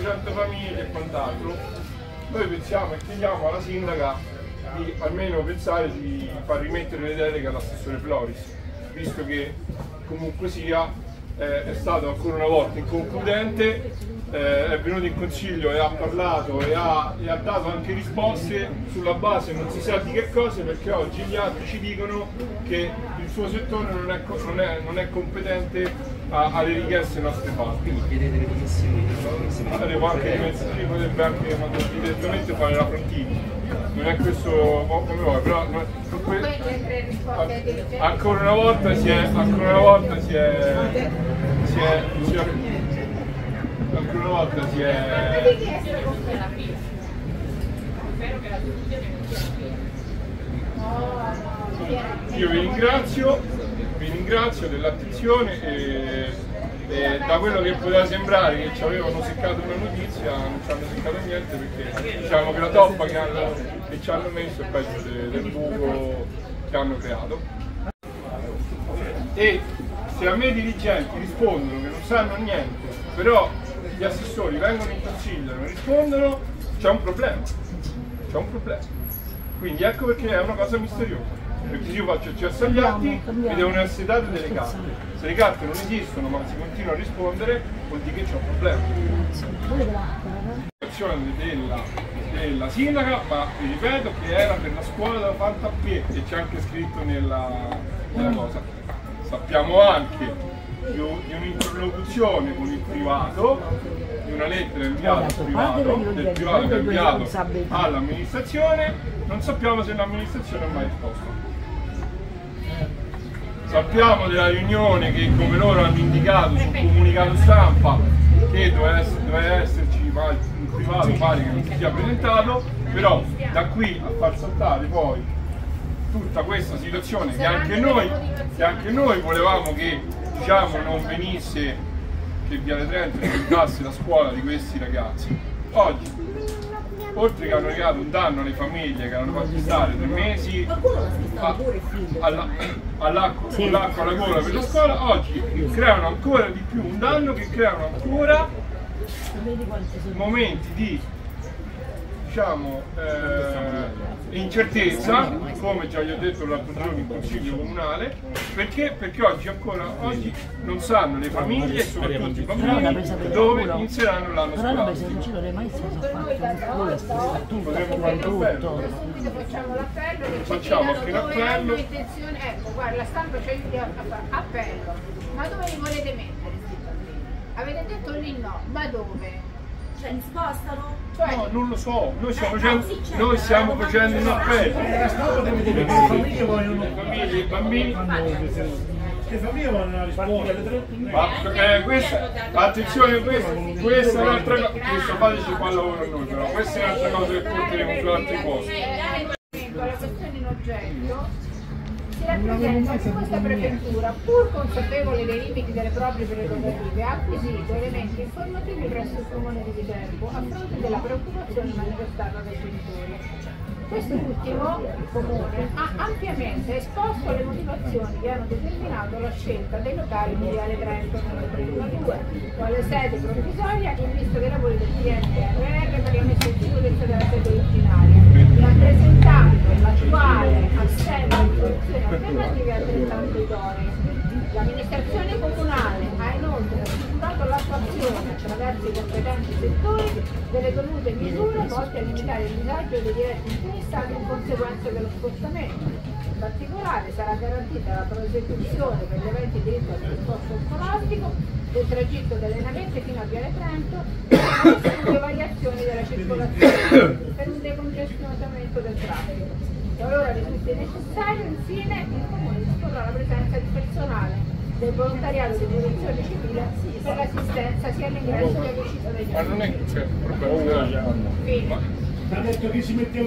100 famiglie e quant'altro, noi pensiamo e chiediamo alla sindaca di almeno pensare di far rimettere le deleghe all'assessore Floris, visto che comunque sia eh, è stato ancora una volta inconcludente, eh, è venuto in consiglio e ha parlato e ha, e ha, dato anche risposte sulla base non si sa di che cosa perché oggi gli altri ci dicono che il suo settore non è, non è, non è competente a, alle richieste nostre fatte. Quindi chiedete le dimissioni Arrivo anche dimensioni, potrebbe anche direttamente fare la frontina. Non è questo come vuoi, però no, ancora una volta si è ancora una volta si è, si è, si è ancora una volta si è io vi ringrazio ringrazio dell'attenzione e, e, da quello che poteva sembrare che ci avevano seccato una notizia non ci hanno seccato niente perché diciamo che la toppa che, hanno, che ci hanno messo è peggio del, del buco che hanno creato. E se a me i dirigenti rispondono che non sanno niente però gli assessori vengono in consiglio e non rispondono c'è un problema c'è un problema. Quindi ecco perché è una cosa misteriosa perché se io faccio accesso agli atti mi devono essere date delle carte. Se le carte non esistono ma si continua a rispondere vuol dire che c'è un problema. Della, della sindaca, ma vi ripeto che era per la scuola da Fantappie e c'è anche scritto nella, nella cosa. Sappiamo anche di un'interlocuzione con il privato, di una lettera inviata al privato, del privato che ha inviato all'amministrazione, non sappiamo se l'amministrazione ha mai risposto. Sappiamo della riunione che come loro hanno indicato sul comunicato stampa che doveva, esserci ma il privato pare che non si sia presentato, però da qui a far saltare poi tutta questa situazione che anche noi, che anche noi volevamo che diciamo, non venisse che Viale Trento diventasse la scuola di questi ragazzi. Oggi oltre che hanno regato un danno alle famiglie che hanno fatto stare tre mesi all'acqua sì. alla gola per la scuola, oggi creano ancora di più un danno che creano ancora momenti di diciamo, eh, incertezza, come già gli ho detto l'altro giorno in consiglio comunale, perché? Perché oggi ancora oggi non sanno le famiglie, soprattutto i bambini, dove inizieranno l'anno scolastico. Potremmo fare tutto. Facciamo l'appello, facciamo anche l'appello. Ecco, guarda, la stampa ci aiuta a fare appello. Ma dove li volete mettere? Avete detto lì no, ma dove? Cioè, li spostano? Cioè, no, non lo so, noi stiamo eh, facendo, noi stiamo facendo un appello. Le famiglie vogliono famiglie, i bambini. Le famiglie vogliono rispondere. Ma eh, questa, attenzione, questa, questa è un'altra cosa, questo fateci qua lavoro a noi, però questa è un'altra cosa che porteremo su altri posti. La questione in oggetto si rappresenta che questa prefettura, pur consapevole dei limiti delle proprie prerogative, ha acquisito elementi informativi presso il comune di Viterbo a fronte della preoccupazione manifestata dai genitori. Quest'ultimo, comune, ha ampiamente esposto le motivazioni che hanno determinato la scelta dei locali di Viale Trento numero 32 quale sede provvisoria in vista dei lavori del PNRR per la messa in sicurezza della sede originaria, l'attuazione attraverso i competenti settori delle dovute misure volte a limitare il disagio dei diretti interessati in conseguenza dello spostamento. In particolare sarà garantita la prosecuzione per gli eventi diretti al trasporto scolastico del tragitto delle navette fino a Viale Trento e variazioni della circolazione per un decongestionamento del traffico. Qualora risulti necessario, infine, il Comune disporrà la presenza di personale del volontariato di protezione civile per l'assistenza sia all'ingresso che all'uscita degli Ma non è che c'è problema. Ha detto che si metteva